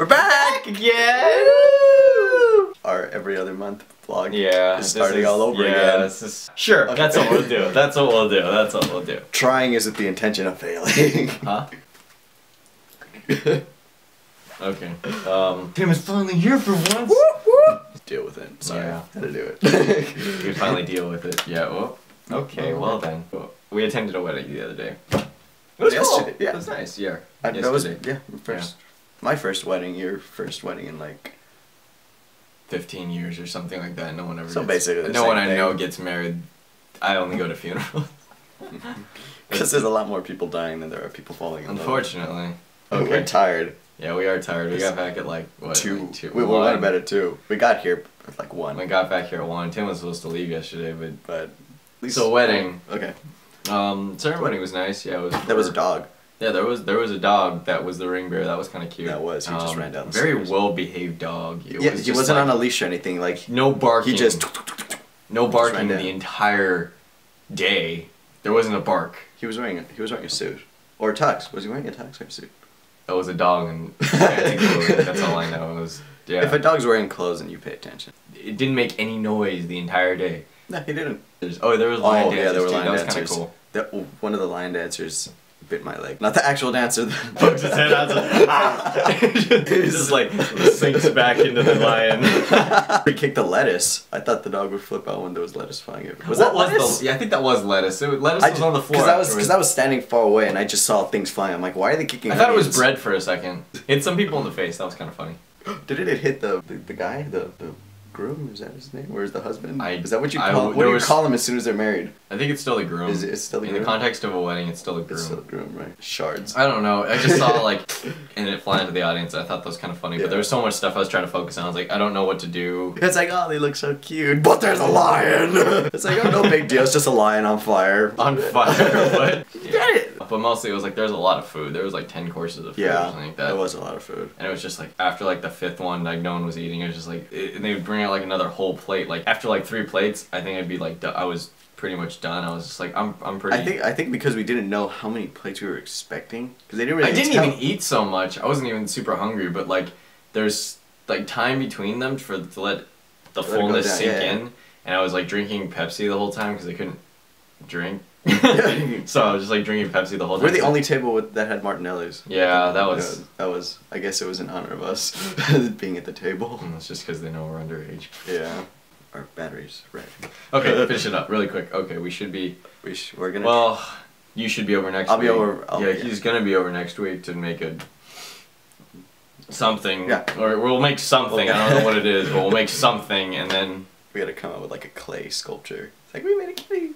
We're back again. Our every other month vlog. Yeah, is starting is- all over yeah, again. This is, sure, Okay. that's what we'll do. That's what we'll do. That's what we'll do. Trying is with the intention of failing. Huh? Okay. Um, Tim is finally here for once. Deal with it. Sorry. Yeah. Had to do it. We finally deal with it. Yeah. Well. Okay. Well then. We attended a wedding the other day. It was Yesterday, cool. yeah. It was nice. Yeah. I, that was Yesterday. yeah, first my first wedding, your first wedding in like 15 years or something like that. No one ever. So gets, basically no one I know gets married. I only go to funerals. because there's a lot more people dying than there are people falling in love. Unfortunately. Oh, we're tired. Yeah, we are tired. We got back at like what? two. like two. we we went to one. bed at two. We got here at like one. We got back here at one. Tim was supposed to leave yesterday, but but at least so wedding. Okay. Um, ceremony was nice. Yeah, it was. There was a dog. Yeah, there was there was a dog that was the ring bearer. That was kind of cute. That was, he just Um, ran down the Very stairs. well behaved dog. It yeah, was he wasn't like, on a leash or anything. Like No barking. he just no barking down. the entire day. There wasn't a bark. he was wearing a, he was wearing a suit or a tux. Was he wearing a tux or a suit? That was a dog, and that's all I know. It was yeah. If a dog's wearing clothes, and you pay attention. it didn't make any noise the entire day. No, he didn't. There's, oh, there was line oh dancers yeah, there were too. line that was kind of cool. The- one of the lion dancers bit my leg. Not the actual dancer. The Pokes his head out. It just like sinks back into the lion. he kicked the lettuce. I thought the dog would flip out when there was lettuce flying. over. Was What that lettuce? The, yeah, I think that was lettuce. It, was- lettuce I was ju- on the floor. Cause I was because I was standing far away and I just saw things flying. I'm like, why are they kicking? I thought it was bread for a second. Hit some people in the face. That was kind of funny. Did it hit the the, the guy the the groom? Is that his name? Where's the husband? I- is that what you I- call? what do you was- call them as soon as they're married? I think it's still the groom. Is it it's still the in groom? the context of a wedding? It's still the groom. It's still the groom, right? Shards. I don't know. I just saw like, and it fly into the audience. I thought that was kind of funny, Yeah. but there was so much stuff I was trying to focus on. I was like, I don't know what to do. It's like, oh, they look so cute, but there's a lion. it's like, oh, no big deal. It's just a lion on fire. On fire, what? Get it? But mostly it was like there was a lot of food. There was like ten courses of food or Yeah, something like that. that was a lot of food. And it was just like after like the fifth one, like no one was eating. It was just like it, and they would bring out like another whole plate. Like after like three plates, I think I'd be like I was pretty much done. I was just like I'm I'm pretty. I think I think because we didn't know how many plates we were expecting, because they didn't really. I didn't tell. even eat so much. I wasn't even super hungry, but like there's like time between them for to let the Let it go fullness down, sink yeah, yeah. in, and I was like drinking Pepsi the whole time because I couldn't drink. so I was just like drinking Pepsi the whole time. We're the only table with, that had Martinelli's. Yeah, that was. Yeah, that was. I guess it was in honor of us being at the table. Mm, It's just because they know we're underage. Yeah. Our batteries red. Okay, finish it up really quick. Okay, we should be. We sh- we're gonna. Well, you should be over next I'll week. be over- I'll- yeah, yeah. he's gonna be over next week to make a something. Yeah. Or we'll make something. I don't know what it is, but we'll make something, and then we gotta come up with like a clay sculpture. It's like we made a kitty.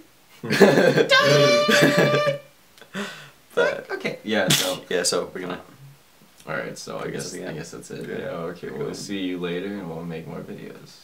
But okay. Yeah. So. yeah, so we're gonna. All right. So I I guess guess that's I guess that's it. Yeah. Yeah. Okay. Pretty We'll see you later, and we'll make more videos.